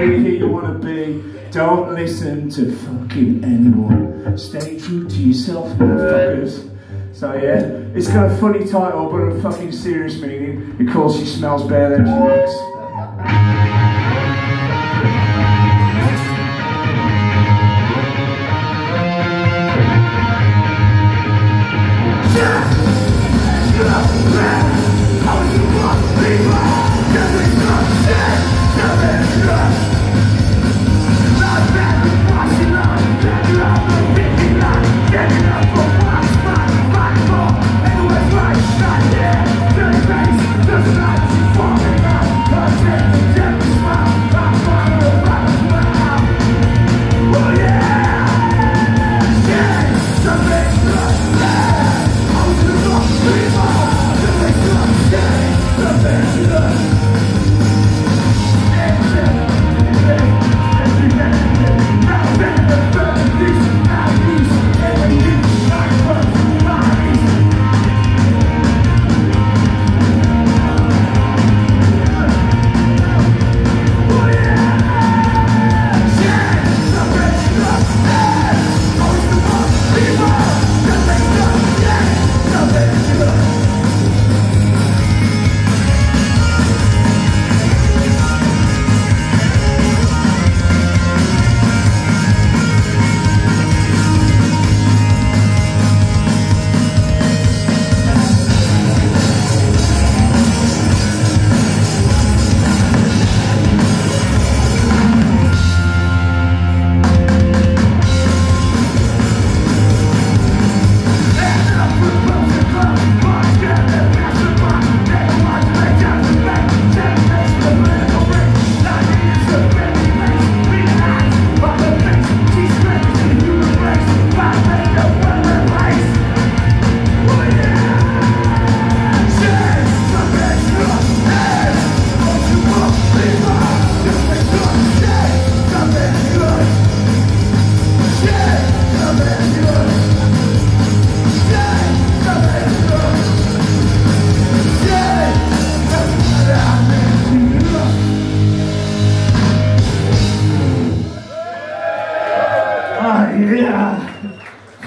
be who you want to be. Don't listen to fucking anyone. Stay true to yourself, motherfuckers. So yeah, it's got a funny title, but a fucking serious meaning. Because she smells better than she looks. Yeah!